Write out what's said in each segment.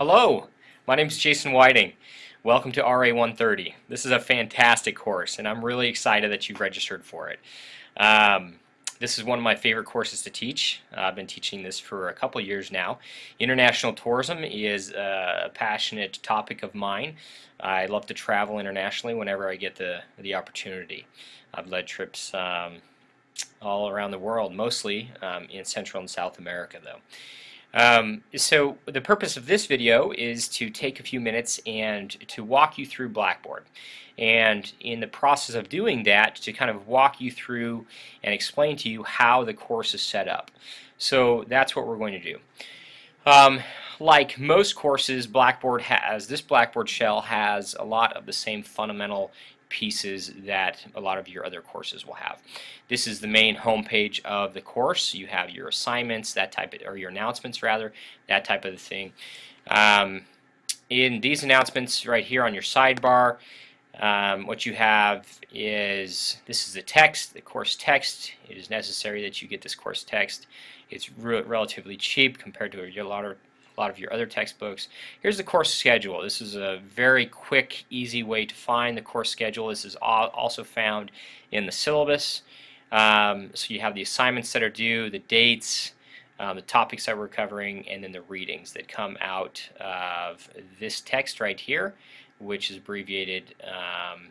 Hello, my name is Jason Whiting. Welcome to RA 130. This is a fantastic course, and I'm really excited that you've registered for it. Um, this is one of my favorite courses to teach. Uh, I've been teaching this for a couple years now. International tourism is a passionate topic of mine. I love to travel internationally whenever I get the, the opportunity. I've led trips um, all around the world, mostly um, in Central and South America though. Um, so the purpose of this video is to take a few minutes and to walk you through Blackboard. And in the process of doing that, to kind of walk you through and explain to you how the course is set up. So that's what we're going to do. Um, like most courses, Blackboard has, this Blackboard shell has a lot of the same fundamental pieces that a lot of your other courses will have. This is the main home page of the course. You have your assignments, that type of, or your announcements rather, that type of thing. Um, in these announcements right here on your sidebar, um, what you have is, this is the text, the course text. It is necessary that you get this course text. It's re relatively cheap compared to a lot of lot of your other textbooks. Here's the course schedule. This is a very quick, easy way to find the course schedule. This is also found in the syllabus. Um, so you have the assignments that are due, the dates, um, the topics that we're covering, and then the readings that come out of this text right here, which is abbreviated um,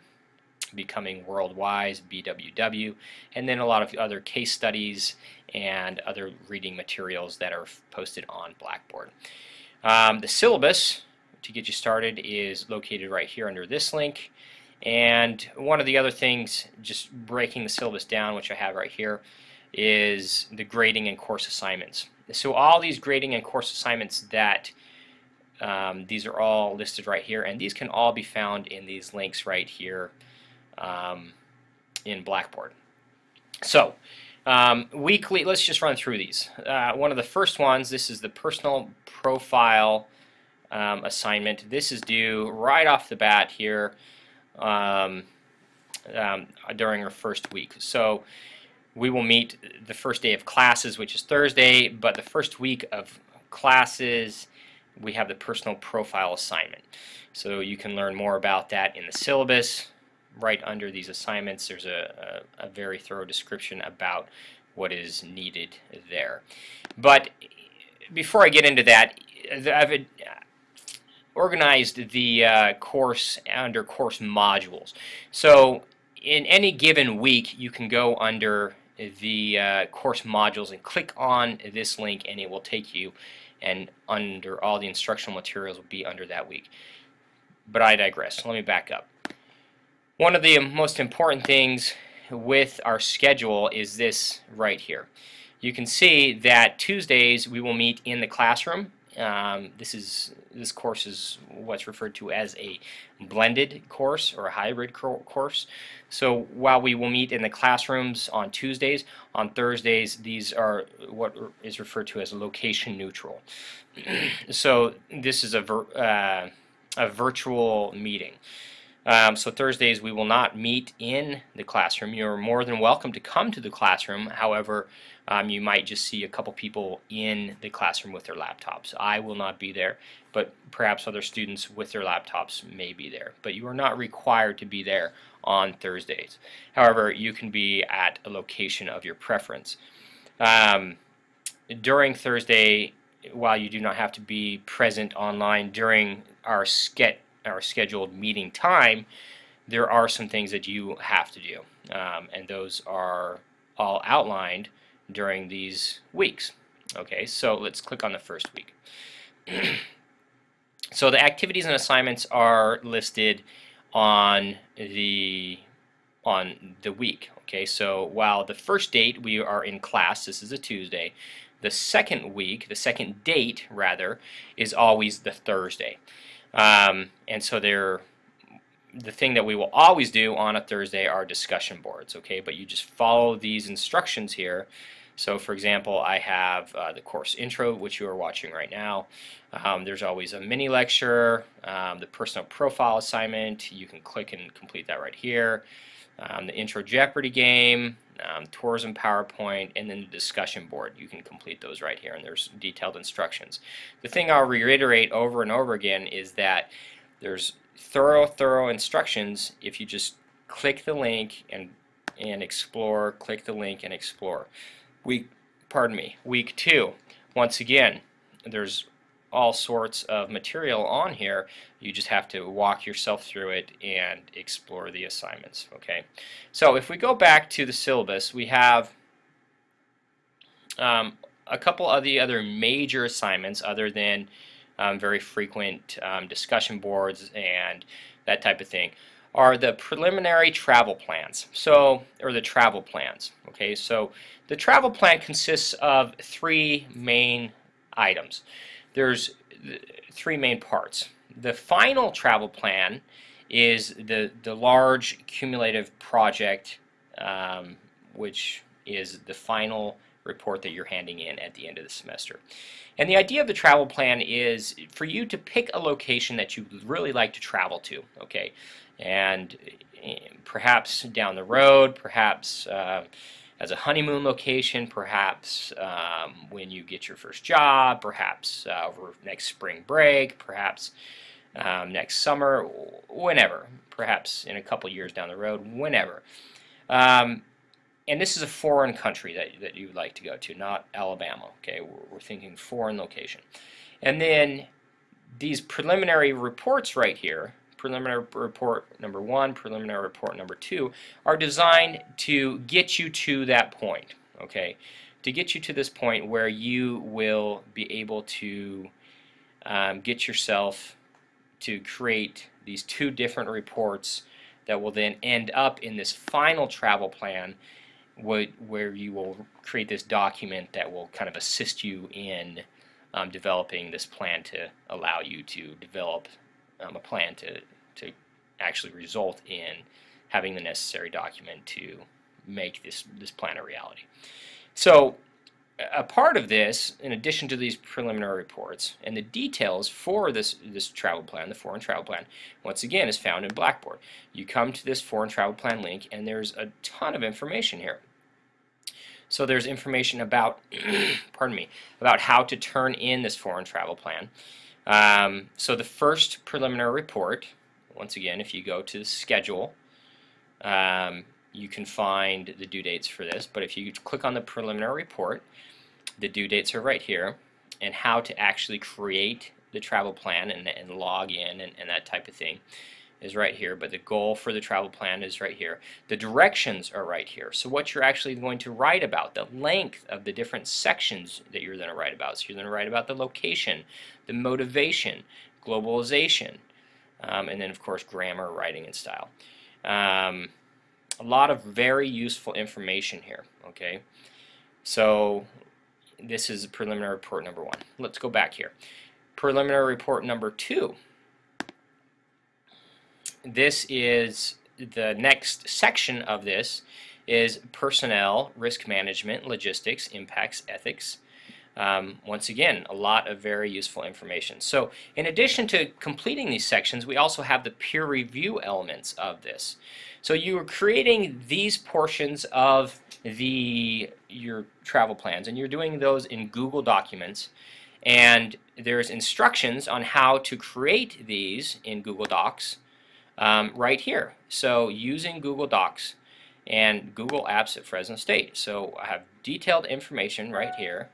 Becoming Worldwise, BWW, and then a lot of other case studies and other reading materials that are posted on Blackboard. Um, the syllabus, to get you started, is located right here under this link. And one of the other things, just breaking the syllabus down, which I have right here, is the grading and course assignments. So all these grading and course assignments that um, these are all listed right here, and these can all be found in these links right here um, in Blackboard. So um, weekly, let's just run through these. Uh, one of the first ones, this is the personal profile um, assignment. This is due right off the bat here um, um, during our first week. So we will meet the first day of classes, which is Thursday, but the first week of classes, we have the personal profile assignment. So you can learn more about that in the syllabus right under these assignments there's a, a, a, very thorough description about what is needed there. But before I get into that, I've organized the uh, course under course modules. So in any given week you can go under the uh, course modules and click on this link and it will take you and under all the instructional materials will be under that week. But I digress. Let me back up. One of the most important things with our schedule is this right here. You can see that Tuesdays we will meet in the classroom. Um, this is this course is what's referred to as a blended course or a hybrid course. So while we will meet in the classrooms on Tuesdays, on Thursdays these are what is referred to as location neutral. so this is a, uh, a virtual meeting. Um, so Thursdays we will not meet in the classroom. You're more than welcome to come to the classroom. However, um, you might just see a couple people in the classroom with their laptops. I will not be there, but perhaps other students with their laptops may be there. But you are not required to be there on Thursdays. However, you can be at a location of your preference. Um, during Thursday, while you do not have to be present online during our sketch our scheduled meeting time, there are some things that you have to do. Um, and those are all outlined during these weeks. Okay, so let's click on the first week. so the activities and assignments are listed on the on the week. Okay, so while the first date we are in class, this is a Tuesday, the second week, the second date rather, is always the Thursday. Um, and so they're the thing that we will always do on a Thursday are discussion boards, okay? But you just follow these instructions here. So for example, I have uh, the course intro, which you are watching right now. Um, there's always a mini lecture, um, the personal profile assignment. You can click and complete that right here. Um, the intro Jeopardy game, um, tourism PowerPoint, and then the discussion board. You can complete those right here, and there's detailed instructions. The thing I'll reiterate over and over again is that there's thorough, thorough instructions if you just click the link and and explore, click the link and explore. Week, pardon me, week two. Once again, there's all sorts of material on here. You just have to walk yourself through it and explore the assignments. Okay. So if we go back to the syllabus, we have um, a couple of the other major assignments other than um, very frequent um, discussion boards and that type of thing are the preliminary travel plans. So, or the travel plans. Okay, so the travel plan consists of three main items. There's three main parts. The final travel plan is the the large cumulative project, um, which is the final report that you're handing in at the end of the semester. And the idea of the travel plan is for you to pick a location that you really like to travel to, okay? And eh, perhaps down the road, perhaps uh, as a honeymoon location, perhaps um, when you get your first job, perhaps uh, over next spring break, perhaps um, next summer, whenever, perhaps in a couple years down the road, whenever. Um, and this is a foreign country that, that you would like to go to, not Alabama. Okay, we're, we're thinking foreign location. And then these preliminary reports right here, preliminary report number one, preliminary report number two, are designed to get you to that point. Okay, to get you to this point where you will be able to um, get yourself to create these two different reports that will then end up in this final travel plan where you will create this document that will kind of assist you in um, developing this plan to allow you to develop um, a plan to, to actually result in having the necessary document to make this, this plan a reality. So a part of this, in addition to these preliminary reports, and the details for this, this travel plan, the foreign travel plan, once again is found in Blackboard. You come to this foreign travel plan link and there's a ton of information here. So there's information about, pardon me, about how to turn in this foreign travel plan. Um, so the first preliminary report, once again, if you go to the schedule, um, you can find the due dates for this. But if you click on the preliminary report, the due dates are right here, and how to actually create the travel plan and, and log in and, and that type of thing is right here, but the goal for the travel plan is right here. The directions are right here. So what you're actually going to write about, the length of the different sections that you're going to write about. So you're going to write about the location, the motivation, globalization, um, and then of course grammar, writing, and style. Um, a lot of very useful information here. Okay, so this is preliminary report number one. Let's go back here. Preliminary report number two this is the next section of this is personnel, risk management, logistics, impacts, ethics. Um, once again, a lot of very useful information. So in addition to completing these sections, we also have the peer review elements of this. So you are creating these portions of the your travel plans, and you're doing those in Google Documents. And there's instructions on how to create these in Google Docs um, right here. So using Google Docs and Google Apps at Fresno State. So I have detailed information right here,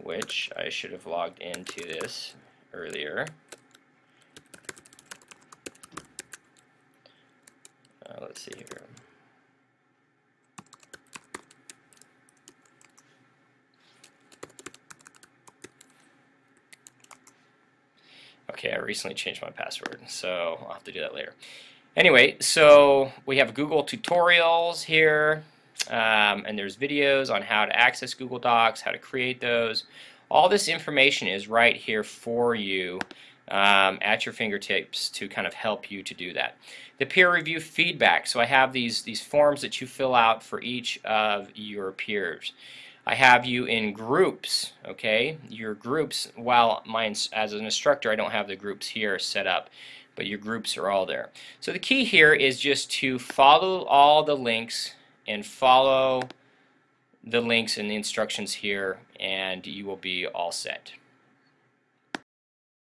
which I should have logged into this earlier. Uh, let's see here. Recently changed my password, so I'll have to do that later. Anyway, so we have Google tutorials here, um, and there's videos on how to access Google Docs, how to create those. All this information is right here for you um, at your fingertips to kind of help you to do that. The peer review feedback. So I have these, these forms that you fill out for each of your peers. I have you in groups, okay? Your groups, while mine, as an instructor, I don't have the groups here set up, but your groups are all there. So the key here is just to follow all the links and follow the links and the instructions here and you will be all set.